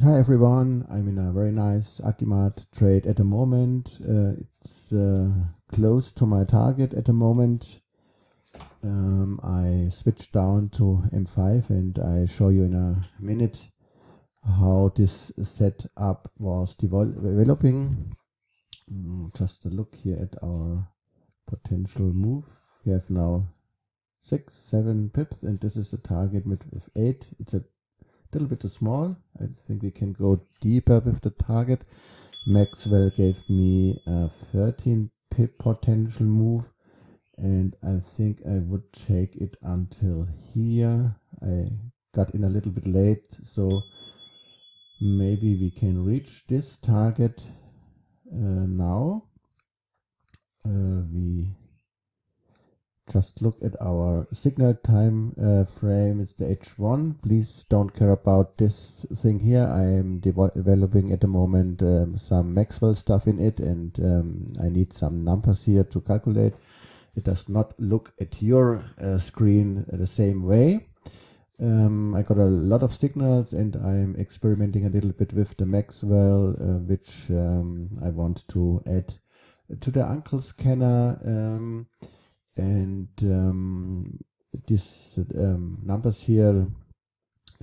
Hi everyone, I'm in a very nice Agimat trade at the moment. Uh, it's uh, close to my target at the moment. Um, I switched down to M5 and I show you in a minute how this setup was developing. Mm, just a look here at our potential move. We have now six, seven pips and this is the target with, with eight. It's a little bit too small. I think we can go deeper with the target. Maxwell gave me a 13 pip potential move and I think I would take it until here. I got in a little bit late so maybe we can reach this target uh, now. Uh, we just look at our signal time uh, frame. It's the H1. Please don't care about this thing here. I am developing at the moment um, some Maxwell stuff in it and um, I need some numbers here to calculate. It does not look at your uh, screen the same way. Um, I got a lot of signals and I'm experimenting a little bit with the Maxwell, uh, which um, I want to add to the Uncle scanner. And um, this um, numbers here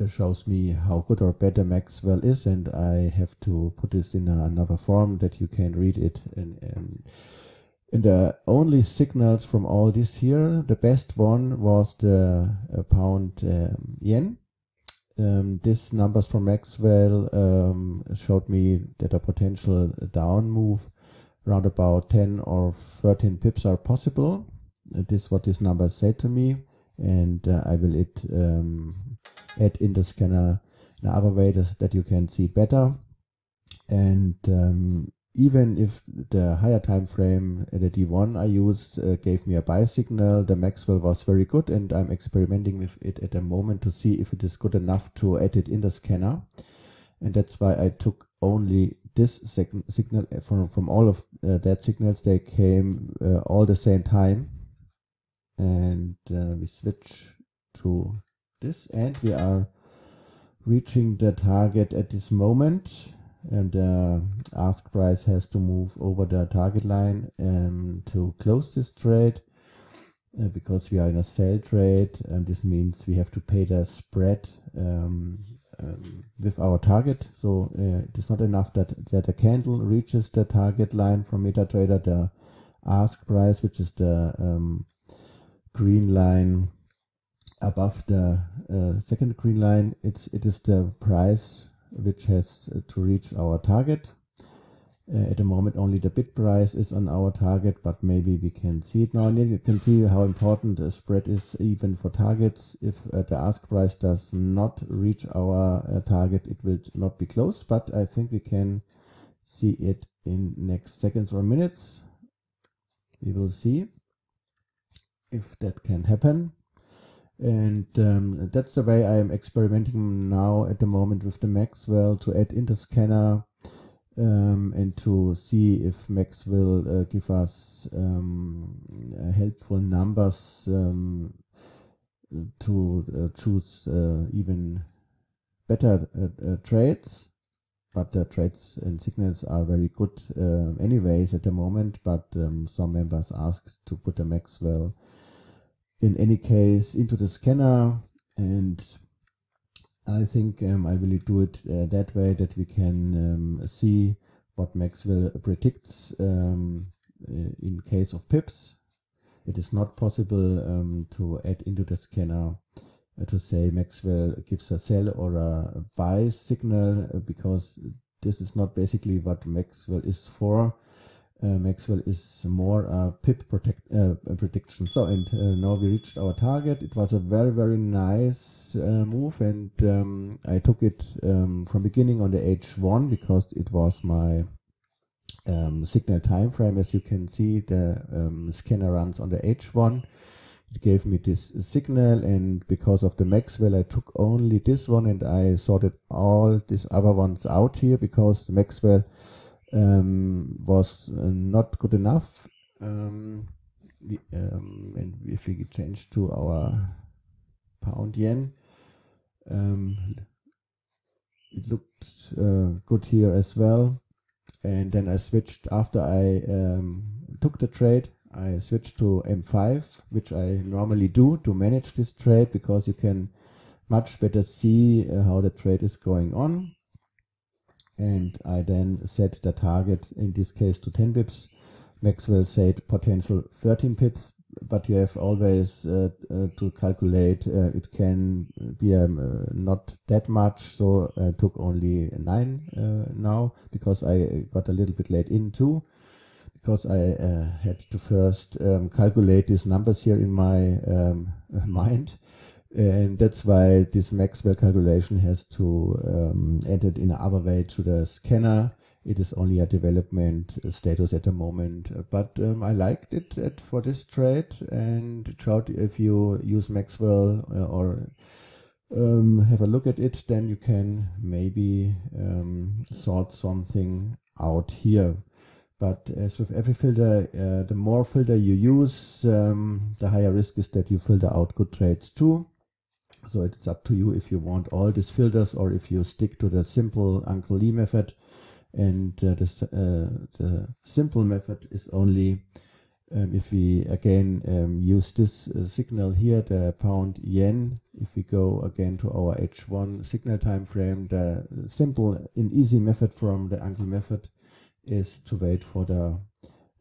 uh, shows me how good or the Maxwell is and I have to put this in another form that you can read it and, and and the only signals from all this here. The best one was the uh, pound um, yen. Um, this numbers from Maxwell um, showed me that a potential down move around about 10 or 13 pips are possible this what this number said to me and uh, I will it um, add in the scanner. In another way that, you can see better. And um, even if the higher time frame the D1 I used uh, gave me a buy signal the Maxwell was very good and I'm experimenting with it at the moment to see if it is good enough to add it in the scanner. And that's why I took only this signal from, from all of uh, that signals. They came uh, all the same time and uh, we switch to this and we are reaching the target at this moment. And the uh, ask price has to move over the target line um, to close this trade uh, because we are in a sell trade. And this means we have to pay the spread um, um, with our target. So uh, it is not enough that, that the candle reaches the target line from MetaTrader the ask price which is the um, green line above the uh, second green line it's it is the price which has uh, to reach our target. Uh, at the moment only the bid price is on our target but maybe we can see it now and you can see how important the spread is even for targets. If uh, the ask price does not reach our uh, target it will not be close but i think we can see it in next seconds or minutes. We will see if that can happen. And um, that's the way I am experimenting now at the moment with the Maxwell to add in the scanner um, and to see if Maxwell uh, give us um, helpful numbers um, to uh, choose uh, even better uh, uh, trades. But the trades and signals are very good anyways at the moment. But um, some members asked to put the Maxwell in any case into the scanner and I think um, I will do it uh, that way that we can um, see what Maxwell predicts um, uh, in case of pips. It is not possible um, to add into the scanner uh, to say Maxwell gives a sell or a buy signal uh, because this is not basically what Maxwell is for uh, Maxwell is more a pip protect, uh, prediction. So, and uh, now we reached our target. It was a very, very nice uh, move, and um, I took it um, from beginning on the H1 because it was my um, signal time frame. As you can see, the um, scanner runs on the H1. It gave me this signal, and because of the Maxwell, I took only this one, and I sorted all these other ones out here because the Maxwell um, was uh, not good enough. Um, um, and if we change to our pound yen, um, it looked uh, good here as well. And then I switched after I um, took the trade. I switch to M5, which I normally do to manage this trade because you can much better see uh, how the trade is going on. And I then set the target, in this case, to 10 pips. Maxwell said potential 13 pips, but you have always uh, uh, to calculate uh, it can be um, uh, not that much, so I took only 9 uh, now because I got a little bit late in too because I uh, had to first um, calculate these numbers here in my um, mind. And that's why this Maxwell calculation has to um, enter in another way to the scanner. It is only a development status at the moment, but um, I liked it at, for this trade and showed if you use Maxwell uh, or um, have a look at it, then you can maybe um, sort something out here. But as with every filter, uh, the more filter you use, um, the higher risk is that you filter out good trades too. So it's up to you if you want all these filters or if you stick to the simple Uncle Lee method. And uh, the, uh, the simple method is only um, if we again um, use this uh, signal here, the pound yen, if we go again to our H1 signal time frame, the simple and easy method from the Uncle method is to wait for the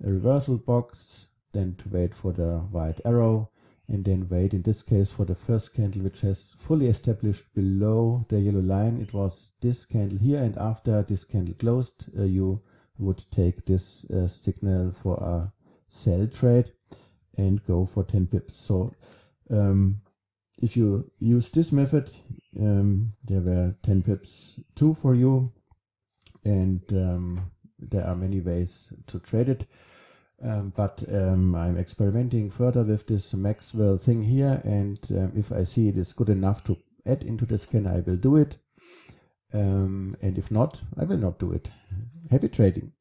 reversal box, then to wait for the white arrow, and then wait in this case for the first candle which has fully established below the yellow line. It was this candle here, and after this candle closed, uh, you would take this uh, signal for a sell trade and go for 10 pips. So um, if you use this method, um, there were 10 pips too for you. And um, there are many ways to trade it. Um, but um, I'm experimenting further with this Maxwell thing here, and um, if I see it is good enough to add into the scanner, I will do it. Um, and if not, I will not do it. Happy trading.